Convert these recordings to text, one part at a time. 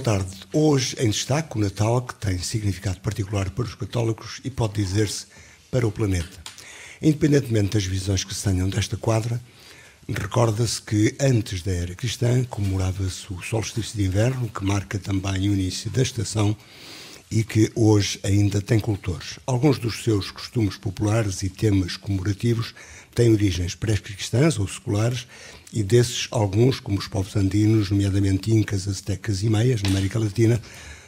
boa tarde. Hoje em destaque o Natal, que tem significado particular para os católicos e pode dizer-se para o planeta. Independentemente das visões que se tenham desta quadra, recorda-se que antes da era cristã comemorava-se o solstício de inverno, que marca também o início da estação e que hoje ainda tem cultores. Alguns dos seus costumes populares e temas comemorativos têm origens pré-cristãs ou seculares e desses alguns, como os povos andinos, nomeadamente incas, aztecas e meias, na América Latina,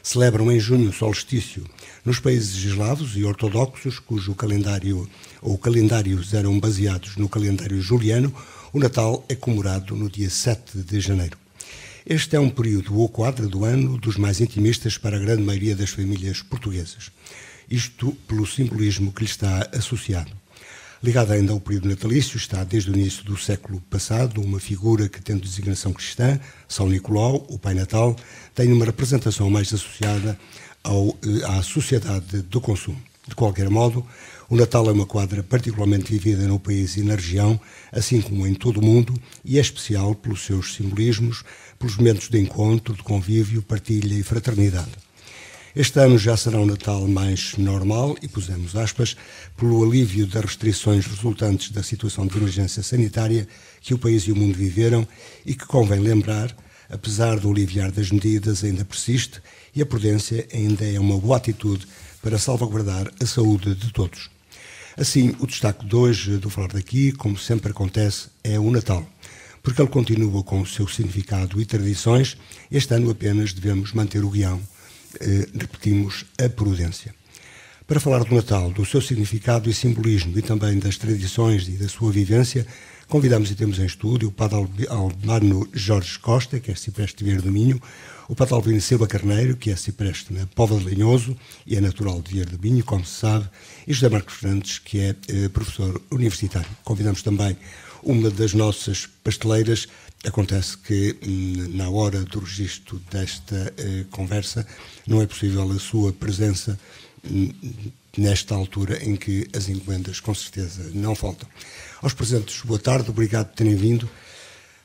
celebram em junho o solstício. Nos países eslavos e ortodoxos, cujo calendário ou calendários eram baseados no calendário juliano, o Natal é comemorado no dia 7 de janeiro. Este é um período ou quadro do ano dos mais intimistas para a grande maioria das famílias portuguesas. Isto pelo simbolismo que lhe está associado. Ligado ainda ao período natalício, está desde o início do século passado uma figura que, tendo designação cristã, São Nicolau, o Pai Natal, tem uma representação mais associada ao, eh, à sociedade do consumo. De qualquer modo, o Natal é uma quadra particularmente vivida no país e na região, assim como em todo o mundo, e é especial pelos seus simbolismos, pelos momentos de encontro, de convívio, partilha e fraternidade. Este ano já será um Natal mais normal e pusemos aspas pelo alívio das restrições resultantes da situação de emergência sanitária que o país e o mundo viveram e que convém lembrar, apesar do aliviar das medidas ainda persiste e a prudência ainda é uma boa atitude para salvaguardar a saúde de todos. Assim, o destaque de hoje do Falar daqui, como sempre acontece, é o Natal. Porque ele continua com o seu significado e tradições, este ano apenas devemos manter o guião eh, repetimos, a prudência. Para falar do Natal, do seu significado e simbolismo e também das tradições e da sua vivência, convidamos e temos em estúdio o Padre Albano Jorge Costa, que é cipreste de Vieira do Minho, o Padre Albino Silva Carneiro, que é cipreste na Pova de Linhoso e é natural de Vieira do Minho, como se sabe, e José Marcos Fernandes, que é eh, professor universitário. Convidamos também uma das nossas pasteleiras, Acontece que, hum, na hora do registro desta eh, conversa, não é possível a sua presença hum, nesta altura em que as encomendas, com certeza, não faltam. Aos presentes, boa tarde, obrigado por terem vindo.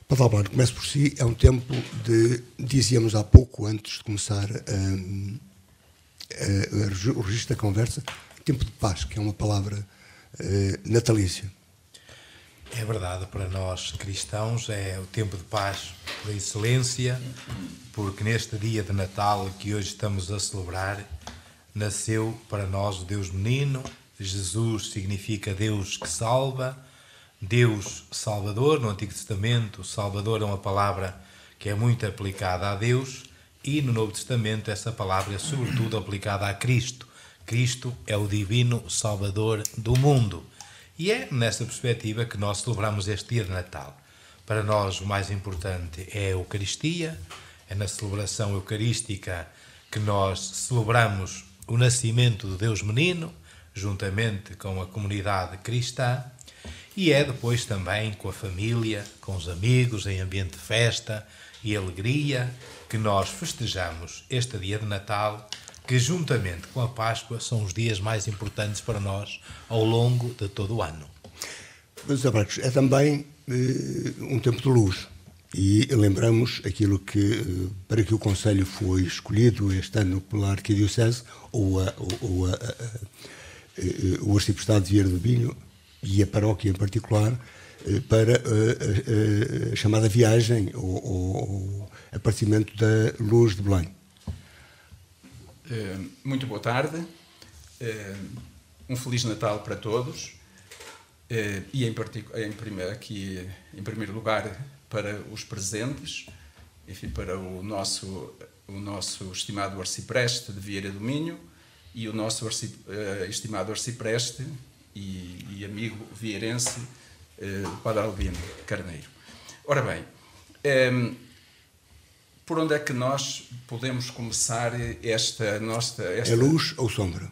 Padre Albano, comece por si. É um tempo de, dizíamos há pouco, antes de começar hum, a, a, o registro da conversa, tempo de paz, que é uma palavra uh, natalícia. É verdade, para nós cristãos é o tempo de paz por excelência, porque neste dia de Natal que hoje estamos a celebrar, nasceu para nós o Deus menino. Jesus significa Deus que salva, Deus Salvador. No Antigo Testamento, Salvador é uma palavra que é muito aplicada a Deus, e no Novo Testamento, essa palavra é sobretudo aplicada a Cristo. Cristo é o divino Salvador do mundo. E é nessa perspectiva que nós celebramos este dia de Natal. Para nós, o mais importante é a Eucaristia, é na celebração eucarística que nós celebramos o nascimento do Deus Menino, juntamente com a comunidade cristã, e é depois também com a família, com os amigos, em ambiente de festa e alegria, que nós festejamos este dia de Natal que, juntamente com a Páscoa, são os dias mais importantes para nós ao longo de todo o ano. Mas, Marcos, é também uh, um tempo de luz. E lembramos aquilo que, uh, para que o Conselho foi escolhido este ano pela Arquidiocese, ou, a, ou a, a, o Arciprestado de Vieira do Binho, e a paróquia em particular, uh, para a, chamada viagem ou, ou aparecimento da luz de Belém. Eh, muito boa tarde, eh, um Feliz Natal para todos eh, e em, em primeiro, aqui em primeiro lugar para os presentes, enfim, para o nosso, o nosso estimado arcipreste de Vieira do Minho e o nosso arci, estimado arcipreste e, e amigo vieirense, Padre Albino Carneiro. Ora bem, por onde é que nós podemos começar esta nossa. Esta... É luz ou sombra?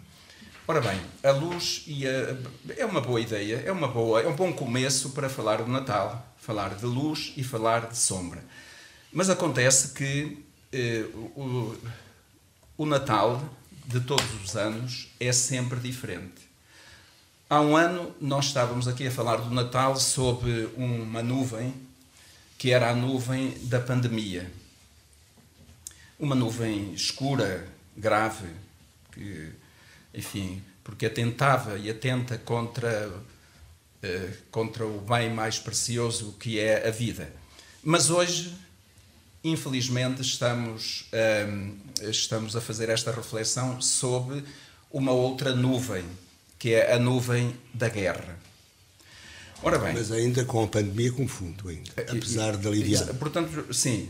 Ora bem, a luz e a... é uma boa ideia, é, uma boa, é um bom começo para falar do Natal, falar de luz e falar de sombra. Mas acontece que eh, o, o Natal de todos os anos é sempre diferente. Há um ano nós estávamos aqui a falar do Natal sob uma nuvem que era a nuvem da pandemia uma nuvem escura, grave, que, enfim, porque atentava e atenta contra, uh, contra o bem mais precioso que é a vida. Mas hoje, infelizmente, estamos, uh, estamos a fazer esta reflexão sobre uma outra nuvem, que é a nuvem da guerra. Ora bem. Mas ainda com a pandemia com fundo, ainda, apesar de aliviar. Portanto, sim.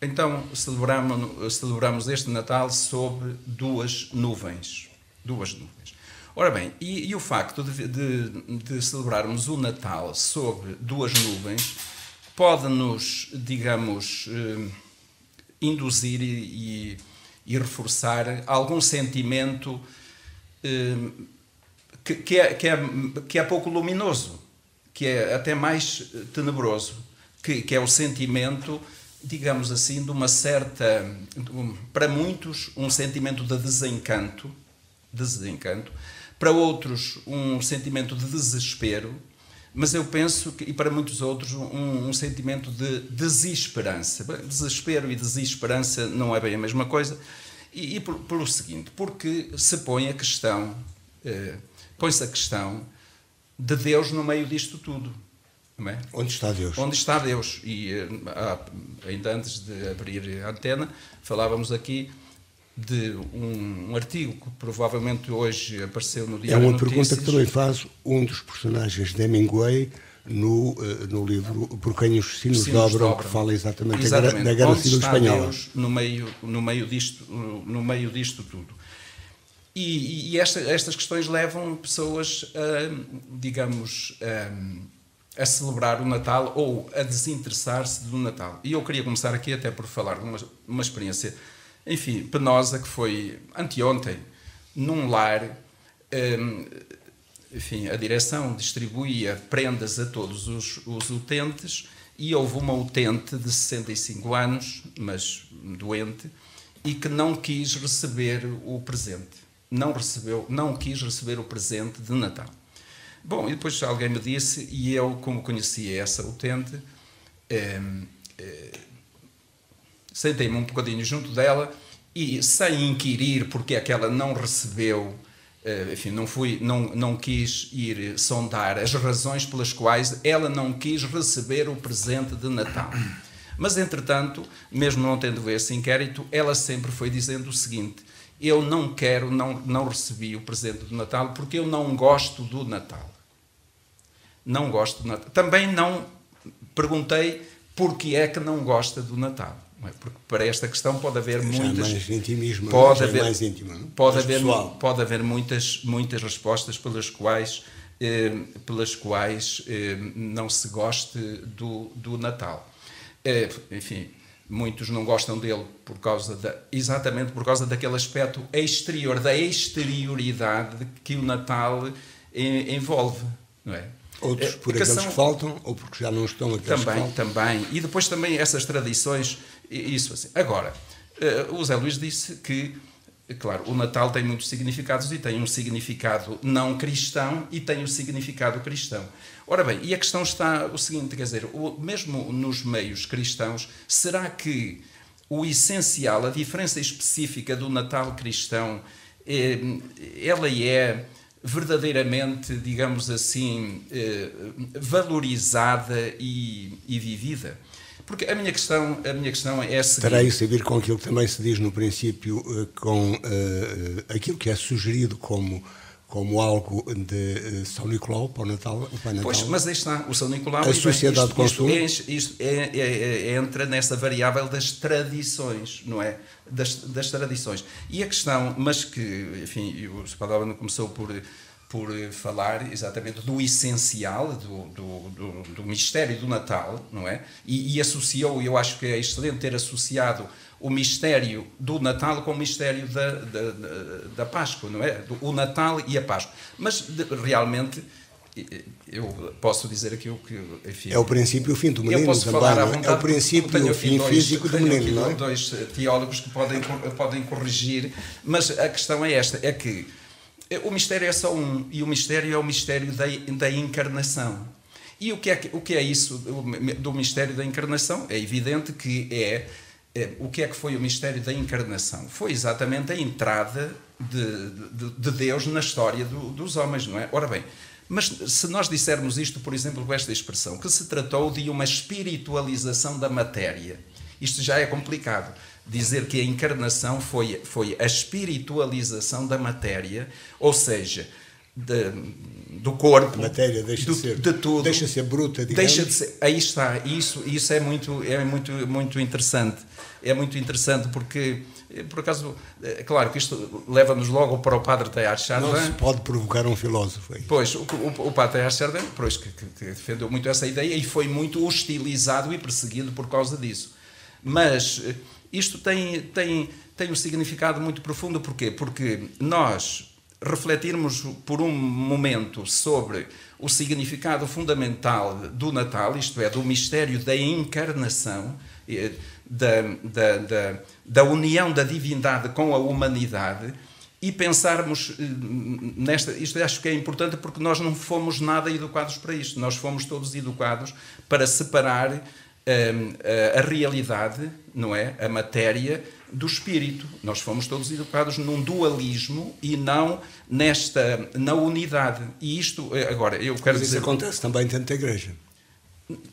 Então celebramos, celebramos este Natal sob duas nuvens. Duas nuvens. Ora bem, e, e o facto de, de, de, celebrarmos o Natal sob duas nuvens pode-nos, digamos, eh, induzir e, e, reforçar algum sentimento eh, que, que, é, que, é, que é pouco luminoso que é até mais tenebroso, que, que é o sentimento, digamos assim, de uma certa, para muitos, um sentimento de desencanto, desencanto, para outros, um sentimento de desespero, mas eu penso que, e para muitos outros, um, um sentimento de desesperança. Desespero e desesperança não é bem a mesma coisa, e, e por, pelo seguinte, porque se põe a questão, eh, põe-se a questão de Deus no meio disto tudo. É? Onde está Deus? Onde está Deus? E ah, ainda antes de abrir a antena, falávamos aqui de um, um, artigo que provavelmente hoje apareceu no Diário É uma Notícias. pergunta que também faz um dos personagens de Hemingway no, uh, no livro Por Quem os Sinos, Sinos dobram, dobram, que fala exatamente, exatamente. da Guerra Civil Espanhola. Deus no meio, no, meio disto, no meio disto tudo. E, e esta, estas questões levam pessoas a, digamos, a, a, celebrar o Natal ou a desinteressar-se do Natal. E eu queria começar aqui até por falar de uma, uma experiência, enfim, penosa, que foi anteontem, num lar. Um, enfim, a direção distribuía prendas a todos os, os utentes e houve uma utente de 65 anos, mas doente, e que não quis receber o presente não recebeu, não quis receber o presente de Natal. Bom, e depois alguém me disse, e eu, como conhecia essa utente, eh, eh, sentei-me um bocadinho junto dela e, sem inquirir porque é que ela não recebeu, eh, enfim, não, fui, não, não quis ir sondar as razões pelas quais ela não quis receber o presente de Natal. Mas, entretanto, mesmo não tendo esse inquérito, ela sempre foi dizendo o seguinte: eu não quero, não, não recebi o presente do Natal porque eu não gosto do Natal. Não gosto do Natal. Também não perguntei porque é que não gosta do Natal. É? Porque para esta questão pode haver já muitas. Mais intimismo, pode é haver, mais íntimo, não? Pode, mais haver, pessoal. pode haver muitas, muitas respostas pelas quais, eh, pelas quais eh, não se goste do, do Natal. Eh, enfim, muitos não gostam dele por causa da, exatamente por causa daquele aspecto exterior, da exterioridade que o Natal envolve, não é? Outros por aqueles que faltam ou porque já não estão aqueles também, que faltam. Também, e depois também essas tradições, isso assim. Agora, eh, o Zé Luís disse que Claro, o Natal tem muitos significados e tem um significado não cristão e tem o um significado cristão. Ora bem, e a questão está o seguinte, quer dizer, mesmo nos meios cristãos, será que o essencial, a diferença específica do Natal cristão, é, ela é verdadeiramente, digamos assim, eh, valorizada e, e vivida? Porque a minha questão, a minha questão é a seguinte... Terá isso a ver com aquilo que também se diz no princípio, eh, com uh, aquilo que é sugerido como como algo de São Nicolau para o Natal, Pai Natal. Pois, mas aí está, o São Nicolau... A sociedade isto, de consumo... Isto, isto é, é, é, entra nessa variável das tradições, não é? Das, das tradições. E a questão, mas que, enfim, o Spadovano começou por por eh, falar exatamente do essencial, do, do, do, do mistério do Natal, não é? E, e associou, e eu acho que é excelente ter associado o mistério do Natal com o mistério da, da, da Páscoa, não é? O Natal e a Páscoa. Mas realmente eu posso dizer aqui o que enfim, é o princípio e o fim do menino eu posso também, falar à é? vontade, é o princípio e o fim dois, físico do menino não é? dois teólogos que podem podem corrigir mas a questão é esta é que o mistério é só um, e o mistério é o mistério da, da encarnação. E o que, é, o que é isso do mistério da encarnação? É evidente que é, é, o que é que foi o mistério da encarnação? Foi exatamente a entrada de, de, de Deus na história do, dos homens, não é? Ora bem, mas se nós dissermos isto, por exemplo, com esta expressão, que se tratou de uma espiritualização da matéria, isto já é complicado. Dizer que a encarnação foi, foi a espiritualização da matéria, ou seja, de, do corpo, a matéria deixa do, de ser, de tudo, deixa de ser bruta, digamos. deixa de ser, aí está, isso, isso é muito, é muito, muito interessante, é muito interessante porque por acaso, é claro que isto leva-nos logo para o padre Teilhard Chardin. Não se pode provocar um filósofo. Aí. Pois, o, o, o padre Teilhard Chardin, pois, que, que, que, defendeu muito essa ideia e foi muito hostilizado e perseguido por causa disso. Mas eh, isto tem, tem, tem um significado muito profundo, porquê? Porque nós refletirmos por um momento sobre o significado fundamental do Natal, isto é, do mistério da encarnação, eh, da, da, da, da união da divindade com a humanidade, e pensarmos eh, nesta. Isto acho que é importante porque nós não fomos nada educados para isto. Nós fomos todos educados para separar um, a, a realidade, não é? A matéria do espírito. Nós fomos todos educados num dualismo e não nesta na unidade. E isto eh, agora eu quero Mas dizer isso acontece também dentro da igreja.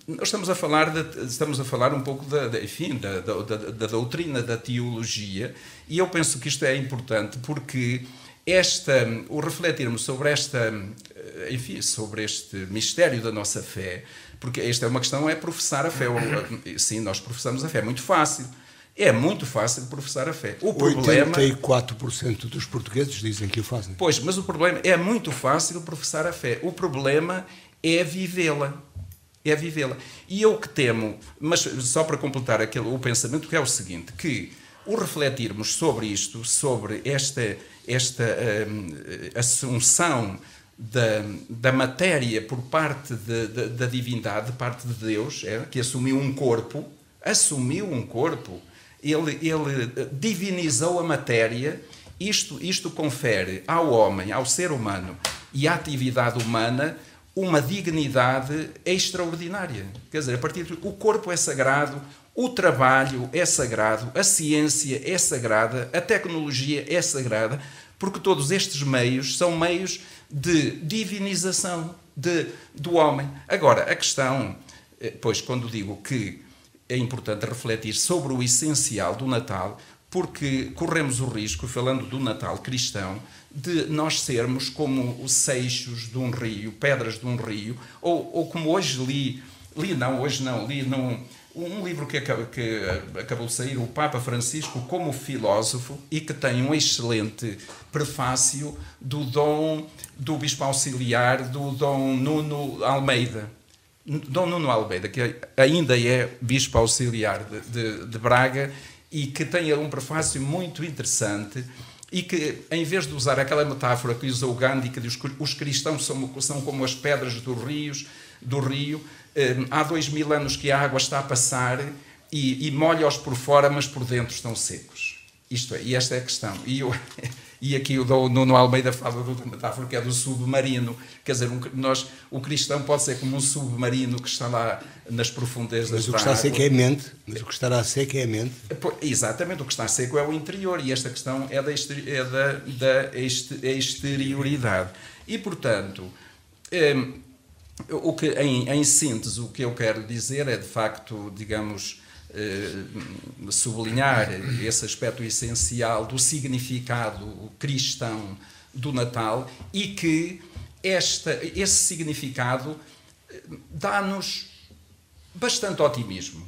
Nós estamos a falar de, estamos a falar um pouco da, da enfim da, da, da, doutrina da teologia e eu penso que isto é importante porque esta o refletirmos sobre esta eh, enfim sobre este mistério da nossa fé porque esta é uma questão é professar a fé sim nós professamos a fé é muito fácil é muito fácil professar a fé. O problema 84% dos portugueses dizem que o fazem. Pois, mas o problema é muito fácil professar a fé. O problema é vivê-la. É vivê-la. E eu que temo, mas só para completar aquele, o pensamento, que é o seguinte, que o refletirmos sobre isto, sobre esta, esta um, assunção da, da matéria por parte de, de, da divindade, de parte de Deus, é, que assumiu um corpo, assumiu um corpo, ele, ele eh, divinizou a matéria, isto, isto confere ao homem, ao ser humano e à atividade humana uma dignidade extraordinária. Quer dizer, a partir do o corpo é sagrado, o trabalho é sagrado, a ciência é sagrada, a tecnologia é sagrada, porque todos estes meios são meios de divinização de, do homem. Agora, a questão, eh, pois, quando digo que é importante refletir sobre o essencial do Natal, porque corremos o risco, falando do Natal cristão, de nós sermos como os seixos de um rio, pedras de um rio, ou, ou como hoje li, li não, hoje não, li num, um livro que, acaba, que acabou de sair, o Papa Francisco como filósofo, e que tem um excelente prefácio do dom do Bispo Auxiliar, do Dom Nuno Almeida Dom Nuno Almeida, que ainda é bispo auxiliar de, de, de, Braga e que tem um prefácio muito interessante e que, em vez de usar aquela metáfora que usou Gandhi, que diz que os cristãos são, são como as pedras dos rios, do rio, eh, há dois mil anos que a água está a passar e, e molha-os por fora, mas por dentro estão secos. Isto é, e esta é a questão. E eu, E aqui o Nuno Almeida fala de outra metáfora que é do submarino. Quer dizer, um, nós, o cristão pode ser como um submarino que está lá nas profundezas Mas o que está seco é a mente. Mas o que estará seco é a mente. Exatamente, o que está seco é o interior. E esta questão é da, é da, da exterioridade. E, portanto, é, o que, em, em síntese, o que eu quero dizer é, de facto, digamos sublinhar esse aspecto essencial do significado cristão do Natal e que esta, esse significado eh, dá-nos bastante otimismo.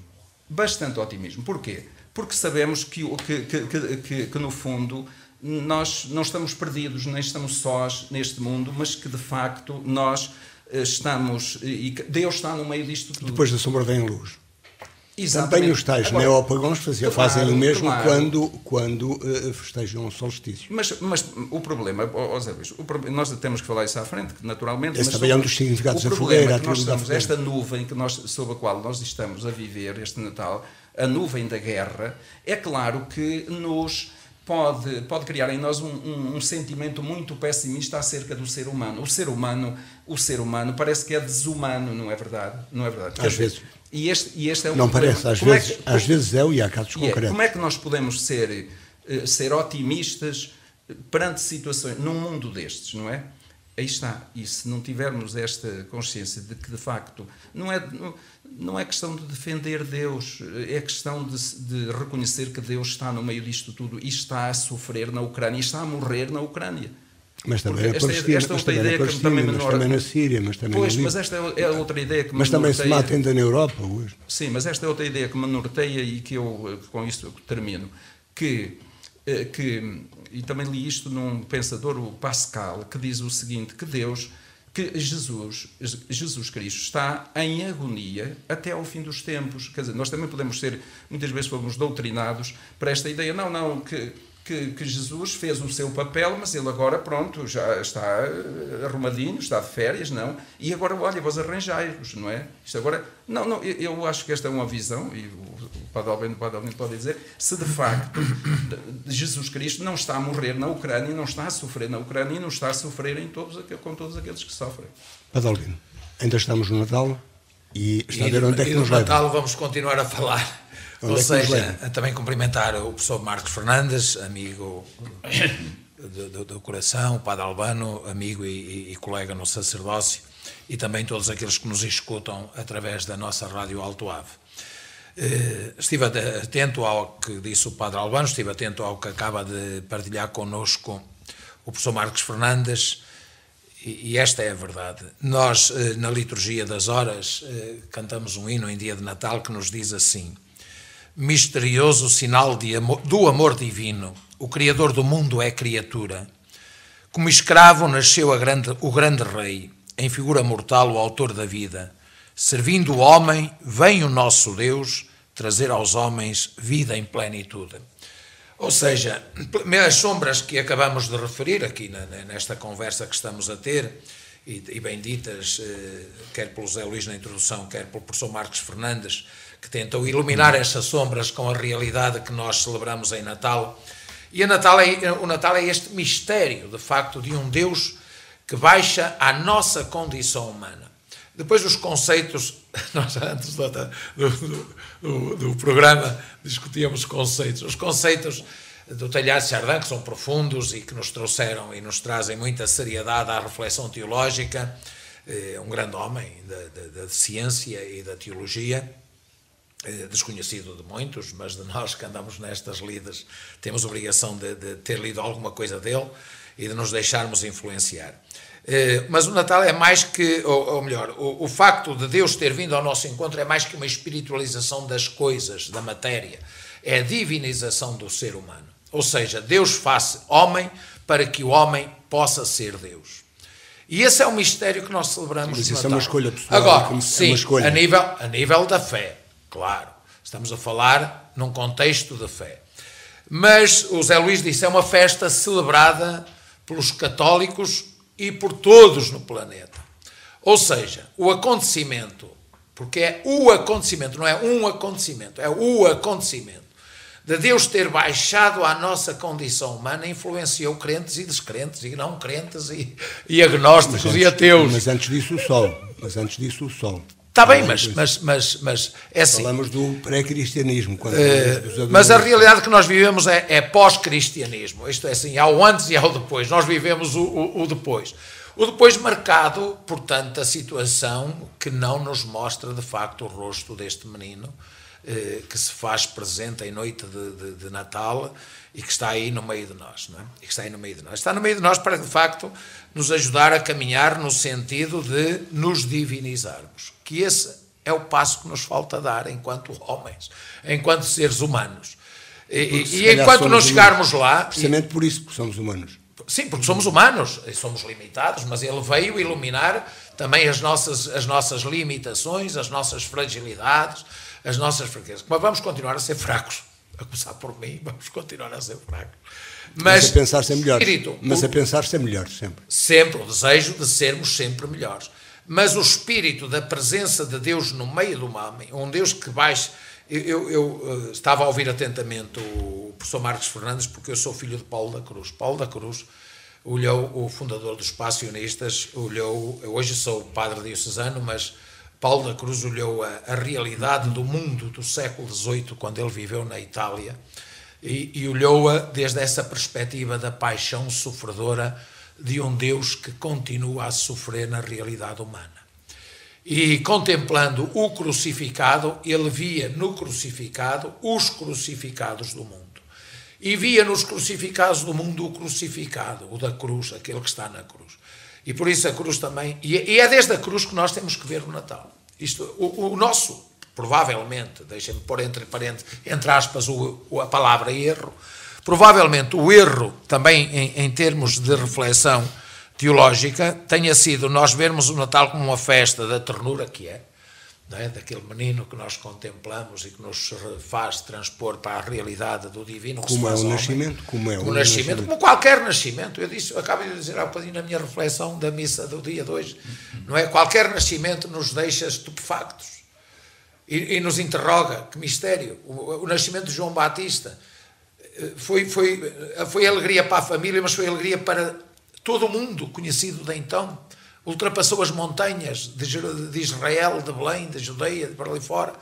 Bastante otimismo. Porquê? Porque sabemos que, que, que, que, que no fundo nós não estamos perdidos, nem estamos sós neste mundo, mas que de facto nós eh, estamos e Deus está no meio disto tudo. Depois da sombra vem a luz. Exatamente. Também os tais neopagãos claro, fazem o mesmo claro. quando, quando uh, festejam o solstício. Mas, mas o problema, oh, Zé Luís, o problema, nós temos que falar isso à frente, naturalmente. Esse também é um dos significados da fogueira. É que nós estamos, esta nuvem que nós, sob a qual nós estamos a viver este Natal, a nuvem da guerra, é claro que nos pode, pode criar em nós um, um, um, sentimento muito pessimista acerca do ser humano. O ser humano, o ser humano parece que é desumano, não é verdade? Não é verdade? Às vezes. E este, e este é um Não problema. parece, às Como é vezes, que- às vezes é e há casos e é, concretos. como é que nós podemos ser, eh, ser otimistas perante situações num mundo destes, não é? Aí está. E se não tivermos esta consciência de que, de facto, não é, não, não é questão de defender Deus, é questão de, de reconhecer que Deus está no meio disto tudo e está a sofrer na Ucrânia e está a morrer na Ucrânia. Mas também Porque na esta- Palestina, esta é mas outra também na ideia que Palestina, também mas menor- também na Síria, mas também Pois, mas esta é é outra ideia que me Mas também se norteia. mata ainda na Europa hoje. Sim, mas esta é outra ideia que me norteia e que eu eh, com isto termino. Que, eh, que, e também li isto num pensador, o Pascal, que diz o seguinte: que Deus, que Jesus, Jesus Cristo está em agonia até ao fim dos tempos. Quer dizer, nós também podemos ser, muitas vezes fomos doutrinados para esta ideia, não, não, que, que, que Jesus fez o seu papel, mas ele agora, pronto, já está eh, arrumadinho, está de férias, não? E agora, olha, vós arranjai-vos, não é? Isto agora, não, não, eu, acho que esta é uma visão, e o, Padre Albino, o Padre Albino pode dizer, se de facto Jesus Cristo não está a morrer na Ucrânia, não está a sofrer na Ucrânia e não está a sofrer em todos, com todos aqueles que sofrem. Padre Albino, ainda estamos no Natal e está a E ver do- onde é que nos leva. Natal vamos continuar a falar. Onde Ou é seja, também cumprimentar o professor Marcos Fernandes, amigo do, do- do coração, o Padre Albano, amigo e, e- e colega no sacerdócio, e também todos aqueles que nos escutam através da nossa Rádio Alto Ave. Eh, Estive at- atento ao que disse o Padre Albano, estive atento ao que acaba de partilhar connosco o professor Marcos Fernandes, e e esta é a verdade. Nós, eh, na liturgia das horas, eh, cantamos um hino em dia de Natal que nos diz assim: Misterioso sinal amor- do amor divino, o Criador do mundo é criatura. Como escravo nasceu grande- o grande rei, em figura mortal o autor da vida. Servindo o homem, vem o nosso Deus trazer aos homens vida em plenitude. Ou seja, as sombras que acabamos de referir aqui nesta conversa que estamos a ter, e, e bem ditas, eh, quer pelo Zé Luís na introdução, quer pelo professor Marcos Fernandes, que tentam iluminar essas sombras com a realidade que nós celebramos em Natal. E Natal é, o Natal é este mistério, de facto, de um Deus que baixa à nossa condição humana. Depois os conceitos, nós antes do, do, do, do programa discutíamos conceitos. Os conceitos do Talhado de Chardin, que são profundos e que nos trouxeram e nos trazem muita seriedade à reflexão teológica, eh, um grande homem da, da, da ciência e da teologia, eh, desconhecido de muitos, mas de nós que andamos nestas lidas temos obrigação de, de ter lido alguma coisa dele e de nos deixarmos influenciar. Eh, Mas o Natal é mais que, ou, ou melhor, o, o facto de Deus ter vindo ao nosso encontro é mais que uma espiritualização das coisas, da matéria. É a divinização do ser humano. Ou seja, Deus faz homem para que o homem possa ser Deus. E esse é o mistério que nós celebramos Mas isso é uma escolha pessoal, Agora, é é sim, a nível, a nível da fé, claro. Estamos a falar num contexto de fé. Mas o Zé Luís disse, é uma festa celebrada pelos católicos e por todos no planeta. Ou seja, o acontecimento, porque é o acontecimento, não é um acontecimento, é o acontecimento de Deus ter baixado à nossa condição humana influenciou crentes e descrentes e não crentes e, e agnósticos e ateus. Mas antes disso o sol. Mas antes disso o sol. Está bem, mas, mas, mas, mas é assim. Falamos do pré-cristianismo. dos Mas a realidade que nós vivemos é, é pós-cristianismo. Isto é assim, há o antes e há o depois. Nós vivemos o, o- o depois. O depois marcado, portanto, a situação que não nos mostra de facto o rosto deste menino eh, que se faz presente em noite de, de- de Natal e que está aí no meio de nós, não é? E que está aí no meio de nós. Está no meio de nós para, de facto, nos ajudar a caminhar no sentido de nos divinizarmos. Que esse é o passo que nos falta dar enquanto homens, enquanto seres humanos. E, e- e enquanto não humanos. chegarmos lá, Precisamente por isso, porque somos humanos. Sim, porque somos humanos e somos limitados, mas ele veio iluminar também as nossas, as nossas limitações, as nossas fragilidades, as nossas fraquezas. Mas vamos continuar a ser fracos. A começar por mim, vamos continuar a ser fracos. Mas, a pensar ser melhor. Espírito, Mas o- a pensar ser melhor, sempre. sempre o desejo de sermos sempre melhores. Mas o espírito da presença de Deus no meio do homem, um Deus que baixa. Eu, eu- eu, eh, estava a ouvir atentamente o professor Marcos Fernandes, porque eu sou filho de Paulo da Cruz. Paulo da Cruz olhou, o fundador dos Passionistas, olhou. eu Hoje sou padre diocesano, mas Paulo da Cruz olhou a, a realidade do mundo do século XVIII, quando ele viveu na Itália, e, e olhou-a desde essa perspectiva da paixão sofredora de um Deus que continua a sofrer na realidade humana. E contemplando o crucificado, ele via no crucificado os crucificados do mundo. E via nos crucificados do mundo o crucificado, o da cruz, aquele que está na cruz. E por isso a cruz também. E é desde a cruz que nós temos que ver o Natal. Isto, o, o nosso, provavelmente, deixem-me pôr entre, entre aspas o, a palavra erro, provavelmente o erro, também em, em termos de reflexão teológica, tenha sido nós vermos o Natal como uma festa da ternura que é, é? daquele menino que nós contemplamos e que nos faz transpor para a realidade do divino. como é o nascimento, como é o, nascimento, nascimento, como qualquer nascimento. Eu disse, eu acabo de dizer há bocadinho na minha reflexão da missa do dia de hoje, não é? Qualquer nascimento nos deixa estupefactos e, e nos interroga, que mistério. O, o, nascimento de João Batista eh, foi, foi, foi alegria para a família, mas foi alegria para todo o mundo conhecido de então ultrapassou as montanhas de Israel, de Belém, de Judeia, de para ali fora,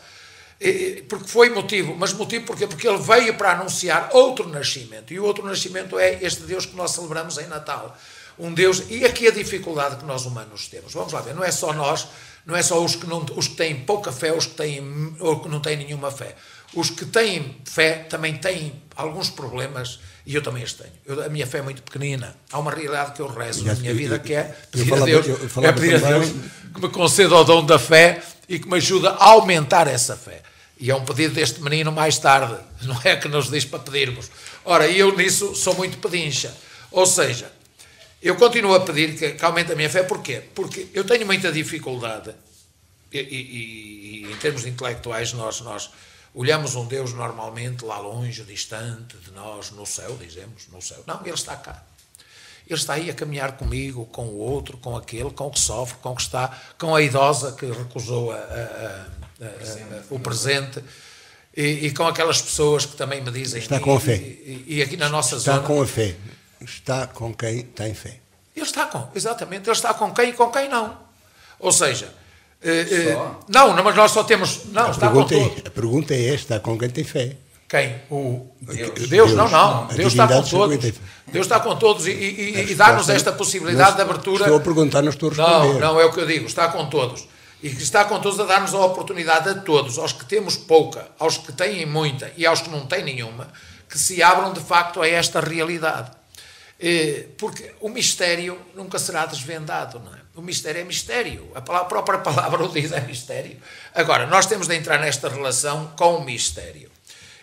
porque foi motivo, mas motivo porquê? Porque ele veio para anunciar outro nascimento, e o outro nascimento é este Deus que nós celebramos em Natal. Um Deus, e aqui a dificuldade que nós humanos temos. Vamos lá ver, não é só nós, não é só os que, não, os que têm pouca fé, os que têm, ou que não têm nenhuma fé. Os que têm fé também têm alguns problemas e eu também as tenho. Eu, a minha fé é muito pequenina. Há uma realidade que eu rezo na minha vida que é pedir a Deus, é pedir a Deus que me conceda o dom da fé e que me ajude a aumentar essa fé. E é um pedido deste menino mais tarde, não é que nos diz para pedirmos. Ora, eu nisso sou muito pedincha. Ou seja, eu continuo a pedir que, que aumente a minha fé, porquê? Porque eu tenho muita dificuldade, e, e, e em termos intelectuais, nós, nós Olhamos um Deus normalmente lá longe, distante de nós, no céu, dizemos, no céu. Não, Ele está cá. Ele está aí a caminhar comigo, com o outro, com aquele, com o que sofre, com o que está, com a idosa que recusou a, a, a, o presente. E, e, com aquelas pessoas que também me dizem. Está com a fé. E, e, aqui na nossa está zona. Está com a fé. Está com quem tem fé. Ele está com, exatamente. Ele está com quem e com quem não. Ou seja, Uh, uh, não, não, mas nós só temos. Não, a, está pergunta é, a pergunta é esta: com quem tem fé? Quem? O Deus. Deus, Deus não, não. Deus está com todos. Deus está com todos e, e, e dá-nos esta possibilidade não, de abertura. Estou a perguntar, não estou a responder. Não, não é o que eu digo, está com todos. E está com todos a dar-nos a oportunidade a todos, aos que temos pouca, aos que têm muita e aos que não têm nenhuma, que se abram de facto a esta realidade. Eh, porque o mistério nunca será desvendado, não é? O mistério é mistério. A, palavra, a própria palavra o diz, é mistério. Agora, nós temos de entrar nesta relação com o mistério.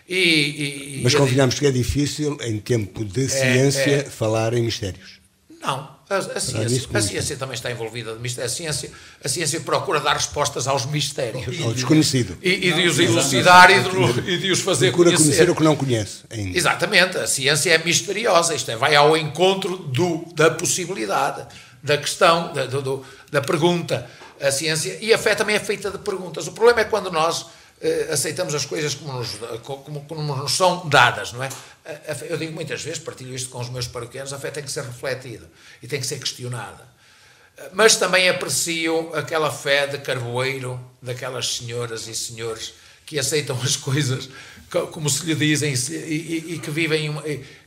E, e, Mas convenhamos que é difícil, em tempo de é, ciência, é, é, falar em mistérios. Não, a, a ciência, a ciência também está envolvida. A ciência, a ciência procura dar respostas aos mistérios. Ao desconhecido. E, e de os elucidar e de, e de, os fazer procura conhecer. conhecer o que não conhece ainda. Exatamente, a ciência é misteriosa, isto é, vai ao encontro do, da possibilidade da questão, da, do, da pergunta. A ciência e a fé também é feita de perguntas. O problema é quando nós eh, aceitamos as coisas como nos, como, como nos são dadas, não é? eu digo muitas vezes, partilho isto com os meus paroquianos, a fé tem que ser refletida e tem que ser questionada. Mas também aprecio aquela fé de carvoeiro daquelas senhoras e senhores que aceitam as coisas como se lhe dizem e, e, e que vivem.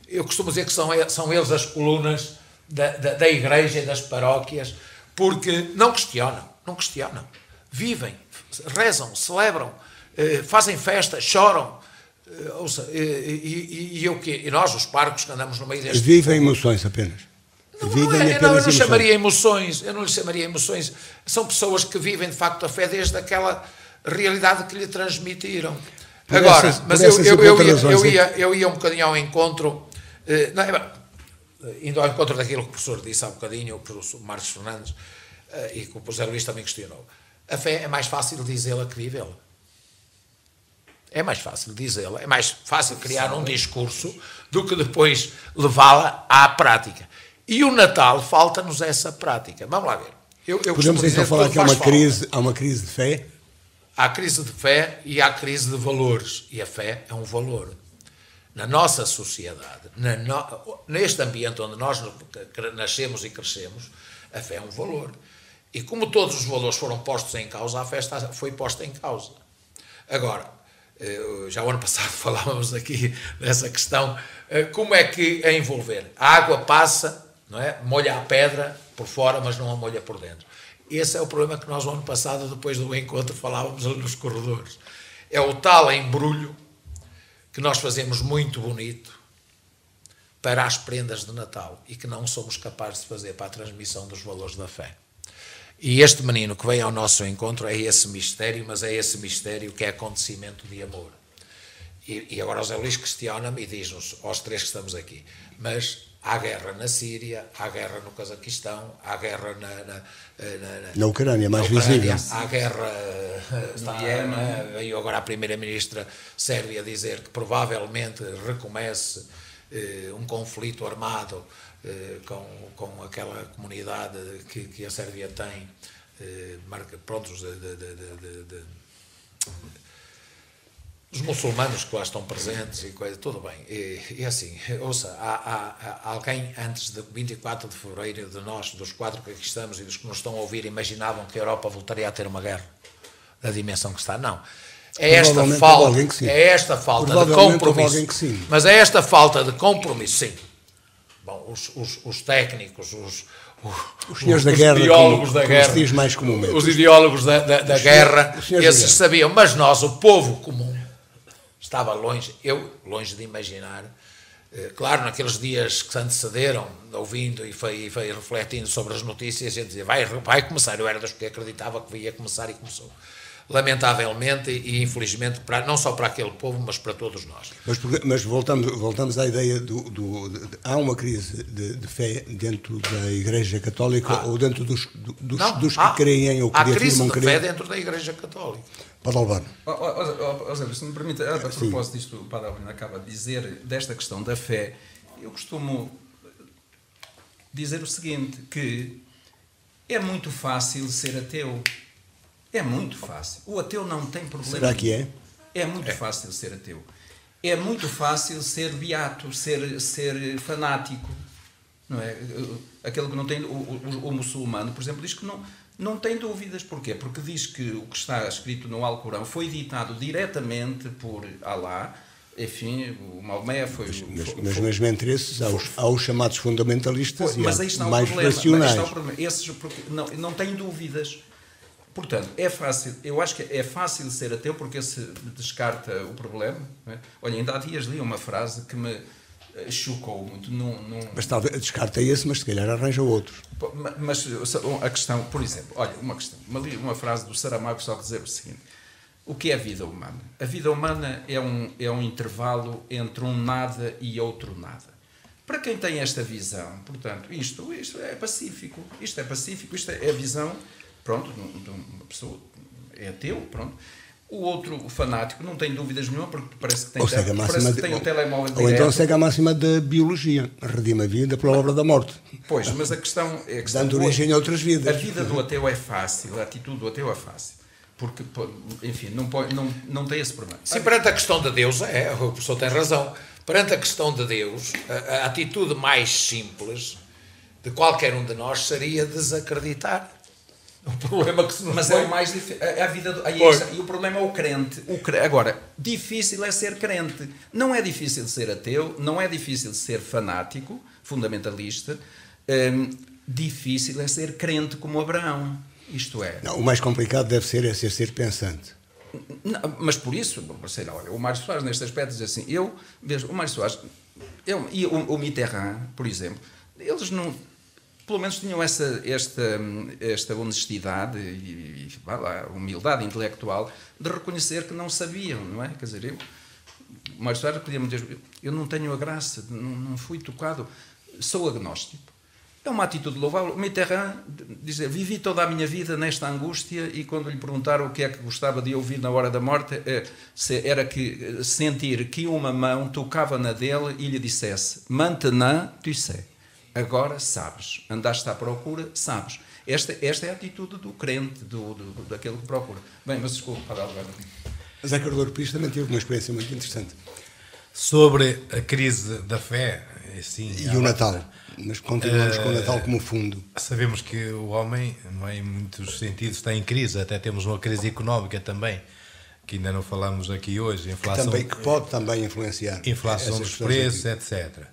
Eu costumo dizer que são, são eles as colunas da, da, da igreja e das paróquias, porque não questionam, não questionam. Vivem, rezam, celebram, eh, fazem festa, choram. Eh, ouça, e, e, e, o quê? e nós, os parcos que andamos no meio deste. Vivem emoções apenas. Não, não, é, não, eu não chamaria emoções, eu não lhe chamaria emoções. São pessoas que vivem de facto a fé desde aquela realidade que lhe transmitiram. Por Agora, essas, mas eu, eu, eu, ia, eu, ia, eu ia um bocadinho ao encontro. Eh, não, é indo ao encontro daquilo que o professor disse há um bocadinho, o professor Marcos Fernandes, eh, e que o professor Luís também questionou, a fé é mais fácil dizê-la que vivê-la. É mais fácil dizê-la, é mais fácil criar um discurso do que depois levá-la à prática. E o Natal falta-nos essa prática. Vamos lá ver. Eu, eu Podemos então falar que há uma, crise, há uma crise de fé? Há crise de fé e há crise de valores. E a fé é um valor na nossa sociedade, na no, neste ambiente onde nós nascemos e crescemos, a fé é um valor. E como todos os valores foram postos em causa, a festa foi posta em causa. Agora, já o ano passado falávamos aqui dessa questão, eh, como é que a envolver? A água passa, não é? molha a pedra por fora, mas não a molha por dentro. Esse é o problema que nós, o ano passado, depois do encontro, falávamos nos corredores. É o tal embrulho que nós fazemos muito bonito para as prendas de Natal e que não somos capazes de fazer para a transmissão dos valores da fé. E este menino que vem ao nosso encontro é esse mistério, mas é esse mistério que é acontecimento de amor. E, e agora o Zé Luís questiona-me e diz-nos, aos três que estamos aqui, mas há guerra na Síria, há guerra no Cazaquistão, há guerra na, na, na, na Ucrânia, mais na Ucrânia, visível. Há guerra está, eh, veio agora a primeira-ministra sérvia dizer que provavelmente recomece eh, um conflito armado eh, com, com aquela comunidade que, que a Sérvia tem, eh, marca, prontos de, de, de, de os muçulmanos que lá estão presentes e coisa, tudo bem. E, e assim, ouça, há, há, há, alguém antes de 24 de fevereiro, de nós, dos quatro que aqui estamos e dos que nos estão a ouvir, imaginavam que a Europa voltaria a ter uma guerra da dimensão que está? Não. É esta falta, é esta falta de compromisso. Mas é esta falta de compromisso, sim. Bom, os, os, os técnicos, os, os senhores da guerra, ideólogos como, da guerra, diz mais comumente. os ideólogos da, da, da guerra, esses sabiam, mas nós, o povo comum, estava longe, eu longe de imaginar, eh, claro, naqueles dias que se antecederam, ouvindo e foi, foi refletindo sobre as notícias, e dizia, vai, vai começar, eu era das que acreditava que ia começar e começou lamentavelmente e infelizmente, para, não só para aquele povo, mas para todos nós. Mas, mas voltamos, voltamos à ideia do. do de, há uma crise de, de, fé dentro da Igreja Católica ah. ou dentro dos, dos, não, dos que há, creem ou que há crise de fé dentro da Igreja Católica. Pode levar. Oh, oh, se me permite, a, a propósito disto, o Padre Albino acaba de dizer, desta questão da fé, eu costumo dizer o seguinte, que é muito fácil ser ateu. É muito fácil. O ateu não tem problema. Será que é? É muito é. fácil ser ateu. É muito fácil ser beato, ser, ser fanático. Não é? Aquele que não tem. O, o, o muçulmano, por exemplo, diz que não, não tem dúvidas. Porquê? Porque diz que o que está escrito no Alcorão foi ditado diretamente por Alá. Enfim, o Maomé foi. Mas, mas, foi, mas mesmo entre esses, há os, há os chamados fundamentalistas foi, mas aí está mais problema, racionais. Mas aí está o problema. Esses porque, não, não têm dúvidas. Portanto, é fácil, eu acho que é fácil ser ateu porque se descarta o problema. É? Olha, ainda há dias li uma frase que me chocou muito. Num, num... Mas talvez descarta esse, mas se calhar arranja outro. Mas a questão, por exemplo, olha, uma questão, uma, uma frase do Saramago só que dizer o seguinte: o que é a vida humana? A vida humana é um, é um intervalo entre um nada e outro nada. Para quem tem esta visão, portanto, isto, isto é pacífico, isto é pacífico, isto é a visão pronto, de uma pessoa é ateu, pronto. O outro, o fanático, não tem dúvidas nenhuma, porque parece que tem, ou segue parece que tem um telemóvel Ou então segue a máxima da biologia, redima a vida pela obra da morte. Pois, mas a questão é que... Dando origem a outras vidas. A vida do ateu é fácil, a atitude do ateu é fácil. Porque, enfim, não, pode, não, não tem esse problema. Sim, perante a questão de Deus, é, o professor tem razão. Perante a questão de Deus, a, a atitude mais simples de qualquer um de nós seria desacreditar. O problema que se nos Mas é o mais difícil. É a vida do, aí é, e o problema é o crente. o crente. Agora, difícil é ser crente. Não é difícil ser ateu, não é difícil ser fanático, fundamentalista. Hum, difícil é ser crente como Abraão. Isto é. Não, o mais complicado deve ser é ser, ser pensante. Não, mas por isso, sei lá, olha, o Mário Soares neste aspecto diz assim, eu vejo, o Mário Soares eu, e o, o Mitterrand, por exemplo, eles não pelo menos tinham essa, esta, esta honestidade e, e lá, humildade intelectual de reconhecer que não sabiam, não é? Quer dizer, eu, o Mário Soares podia me dizer, eu não tenho a graça, não, não fui tocado, sou agnóstico. É uma atitude louvável. Mitterrand diz, vivi toda a minha vida nesta angústia e quando lhe perguntaram o que é que gostava de ouvir na hora da morte, é, era que sentir que uma mão tocava na dele e lhe dissesse, maintenant tu sais agora sabes. Andaste à procura, sabes. Esta, esta é a atitude do crente, do, do, daquele que procura. Bem, mas desculpa, Padre Alberto. Mas é Cardoso Pires também teve uma experiência muito interessante. Sobre a crise da fé, sim. E o Natal. Mas continuamos com o Natal como fundo. Sabemos que o homem, não é, em muitos sentidos, está em crise. Até temos uma crise económica também, que ainda não falamos aqui hoje. Inflação, que, também, que pode também influenciar. Inflação dos preços, aqui. etc.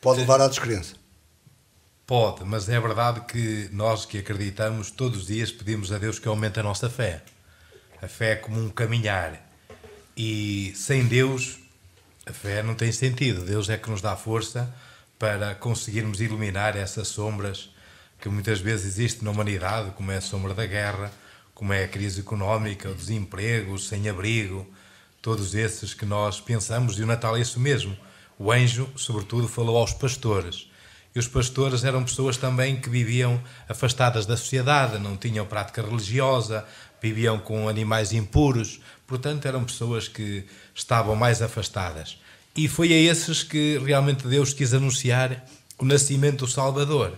Pode levar à descrença. Pode, mas é verdade que nós que acreditamos, todos os dias pedimos a Deus que aumente a nossa fé. A fé é como um caminhar. E sem Deus, a fé não tem sentido. Deus é que nos dá força para conseguirmos iluminar essas sombras que muitas vezes existem na humanidade, como é a sombra da guerra, como é a crise económica, o desemprego, o sem-abrigo, todos esses que nós pensamos, e o Natal é isso mesmo. O anjo, sobretudo, falou aos pastores. E os pastores eram pessoas também que viviam afastadas da sociedade, não tinham prática religiosa, viviam com animais impuros, portanto, eram pessoas que estavam mais afastadas. E foi a esses que realmente Deus quis anunciar o nascimento do Salvador.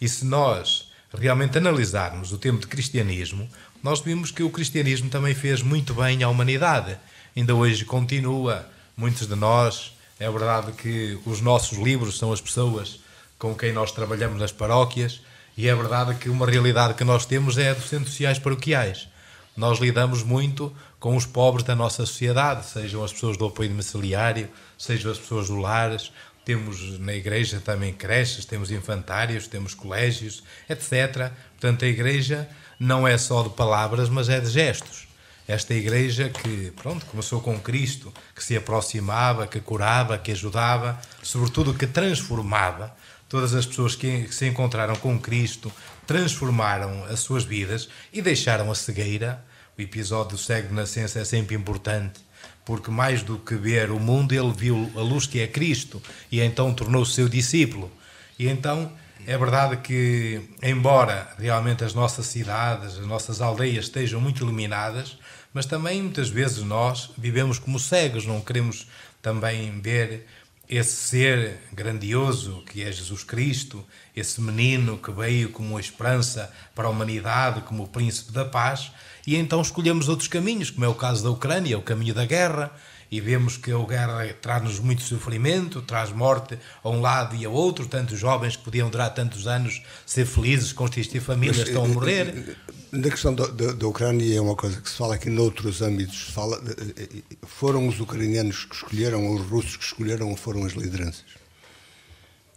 E se nós realmente analisarmos o tempo de cristianismo, nós vimos que o cristianismo também fez muito bem à humanidade. Ainda hoje continua. Muitos de nós, é verdade que os nossos livros são as pessoas com quem nós trabalhamos nas paróquias, e é verdade que uma realidade que nós temos é a dos centros sociais paroquiais. Nós lidamos muito com os pobres da nossa sociedade, sejam as pessoas do apoio domiciliário, sejam as pessoas do lares. Temos na igreja também creches, temos infantários, temos colégios, etc. Portanto, a igreja não é só de palavras, mas é de gestos. Esta igreja que, pronto, começou com Cristo, que se aproximava, que curava, que ajudava, sobretudo que transformava. Todas as pessoas que se encontraram com Cristo transformaram as suas vidas e deixaram a cegueira o episódio do cego de nascença é sempre importante, porque mais do que ver o mundo, ele viu a luz que é Cristo e então tornou-se seu discípulo. E então é verdade que, embora realmente as nossas cidades, as nossas aldeias estejam muito iluminadas, mas também muitas vezes nós vivemos como cegos, não queremos também ver esse ser grandioso que é Jesus Cristo, esse menino que veio como uma esperança para a humanidade, como o príncipe da paz, e então escolhemos outros caminhos, como é o caso da Ucrânia, o caminho da guerra, e vemos que a guerra traz-nos muito sofrimento, traz morte a um lado e ao outro, tantos jovens que podiam durar tantos anos ser felizes, constituir famílias, estão a eh, morrer. Eh, na questão da, da, da, Ucrânia é uma coisa que se fala aqui noutros âmbitos, fala, eh, foram os ucranianos que escolheram, ou os russos que escolheram, ou foram as lideranças?